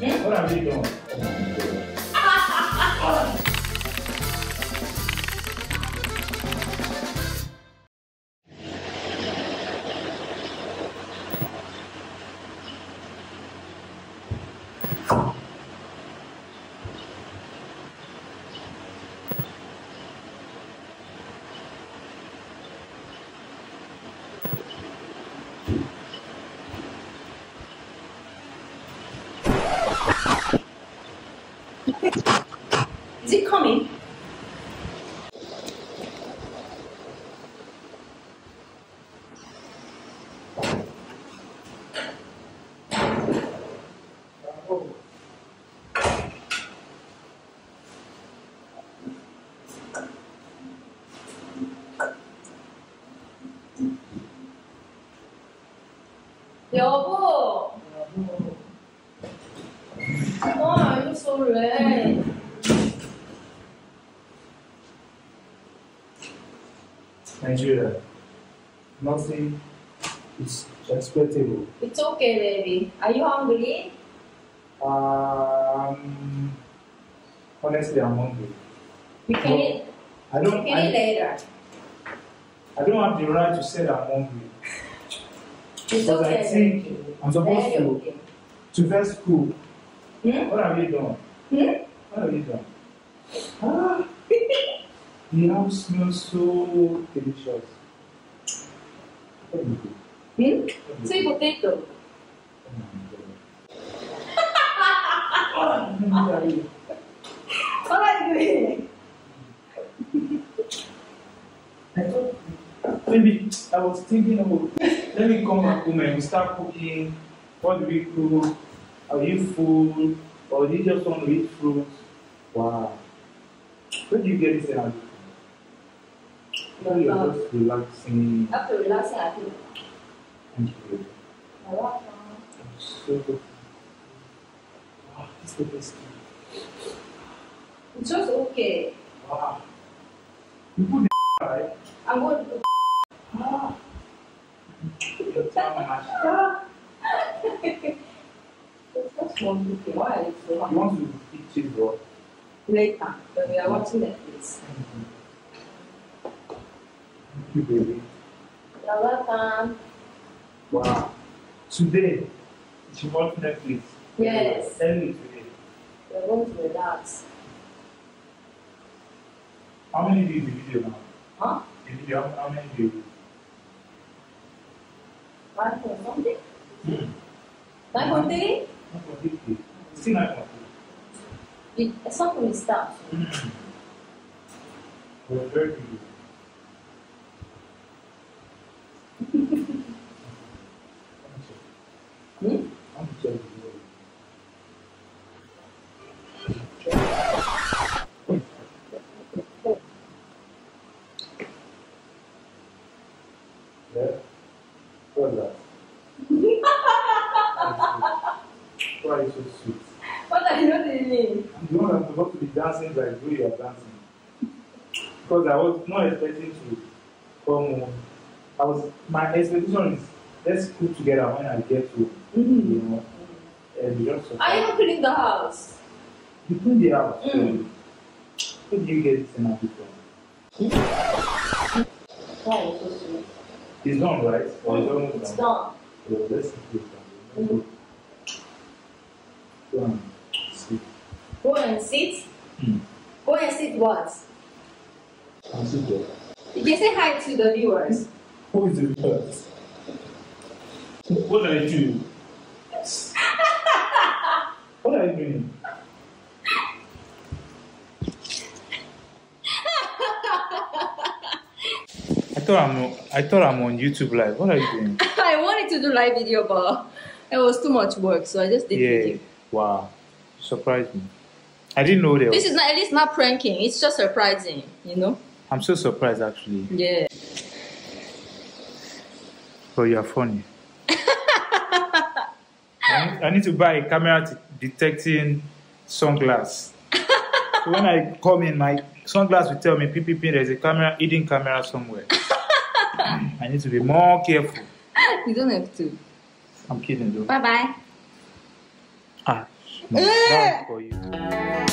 What Is it coming? 여보, why are you so late? Nigeria. Nothing is expectable. It's okay, baby. Are you hungry? Um, honestly, I'm hungry. We can eat. I We don't. can eat later. I don't have the right to say that I'm hungry. It's Because I okay, think baby. I'm supposed Very to okay. to first school. Hmm? What have you done? Hmm? What have you done? Ah, the house smells so delicious. What do? Hmm? What do you do? Sweet potato. Oh my God. What are you doing? I thought maybe I was thinking of let me come back home and we start cooking. What do we cook? Are you food? Or do you just want to eat fruits? Wow. Where do you get this energy from? You're Uh, just relaxing. After relaxing, I feel. Thank you. I want So good. Wow, this is the best. It's just okay. Wow. You put the right? I'm going to. Ah. Your tongue mash. It's just one cooking. Why are you so You want to eat cheese bro? Later, when we are watching Netflix. Thank you, baby. You're welcome. Wow. Today, it's your watch Netflix. Yes. Tell me today. We're going to relax. How many do you the video now? Huh? The video, how, how many do you Five point something? Hmm. Three? Not for fifty. Still not for It, something is stuff. fifty. We're very good. Hmm? I'm check the video. Yeah. What's that? Why you so sweet? What are you doing? I'm the supposed to be dancing like you are dancing. Because I was not expecting to come home. I was my expectation is let's cook together when I get home. Mm-hmm. You know. And just Are you cleaning the house? you clean the house. Mm. Where do you get this energy from? Why you so sweet? It's done, right? Or it's almost It's done? So let's keep it down. Go and sleep. Go and sit. Hmm. Go and sit what? And sit there. You can say hi to the viewers. Who is the first? What are you doing? what are you doing? I thought I'm I thought I'm on YouTube live. What are you doing? I wanted to do live video, but it was too much work, so I just did yeah. video. Wow. Surprised me. I didn't know there This was. is not at least not pranking. It's just surprising, you know. I'm so surprised actually. Yeah. But you are funny. I, need, I need to buy a camera t- detecting sunglass. so when I come in, my sunglass will tell me, PPP, there's a camera, hidden camera somewhere. I need to be more careful. you don't have to. I'm kidding though. Bye bye. Ah, No, Eh! that's for you.